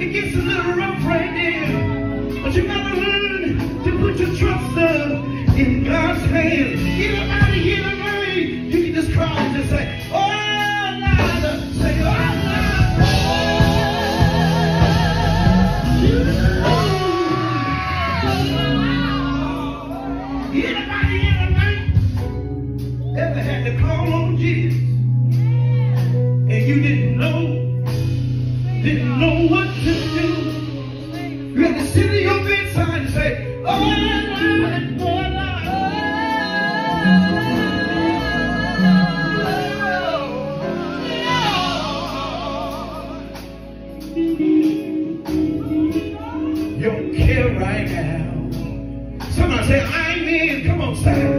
it gets a little rough right there. But you gotta learn to put your trust uh, in God's hands. Anybody here tonight, you can just cry and just say, Oh Lord, say, Oh Lord. Anybody here tonight ever had to call on Jesus and you didn't know, didn't know You don't care right now. Somebody say, I mean, come on, say